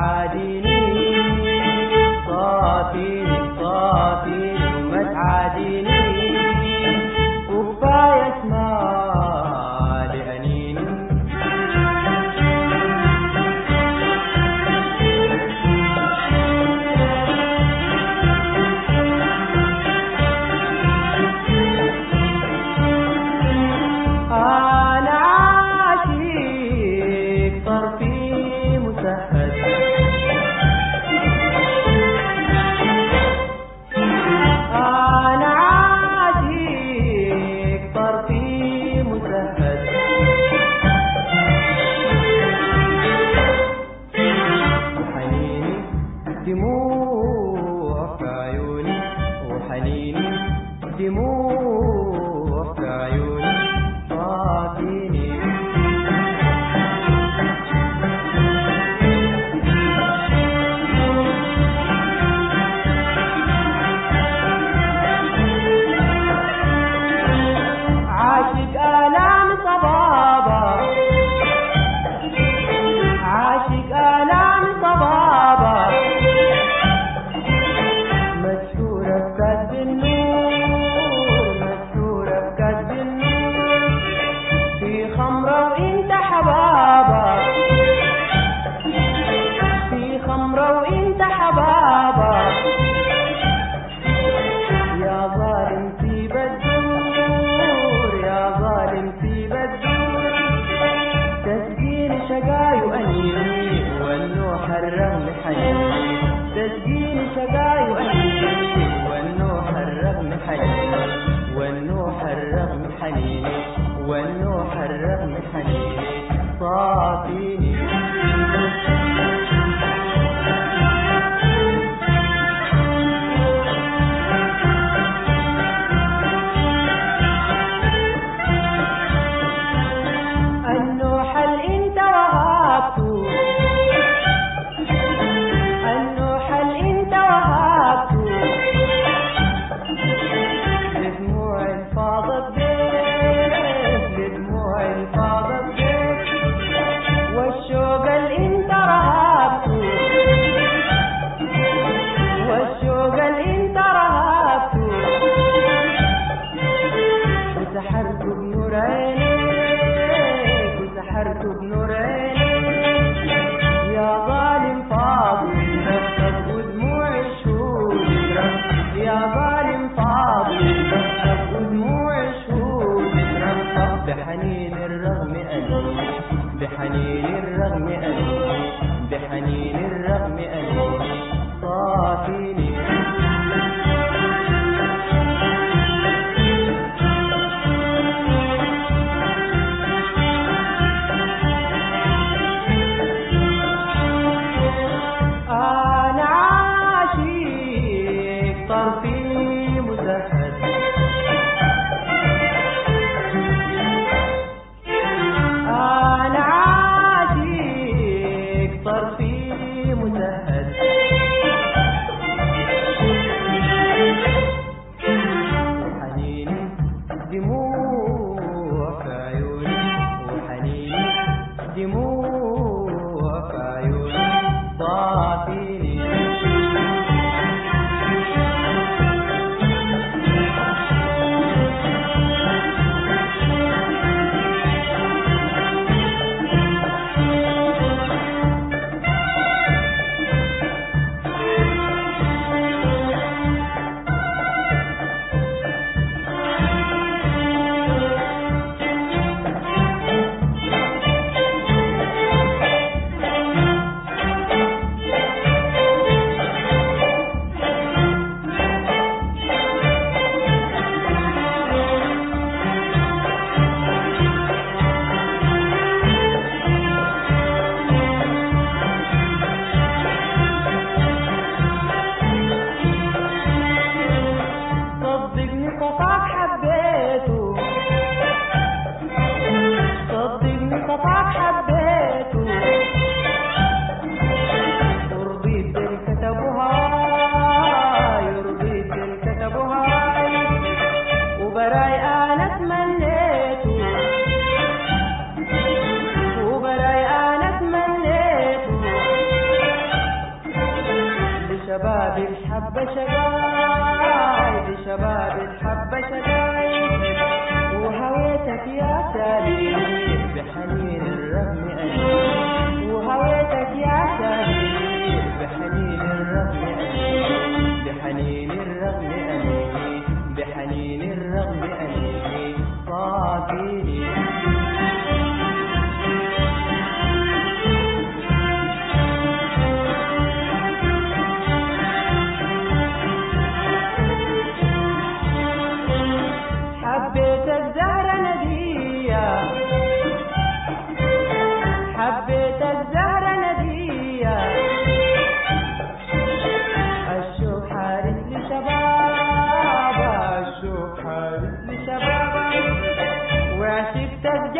God des mots. تسقيني شقاي وأنيني والنوح دموع حب شجاعة says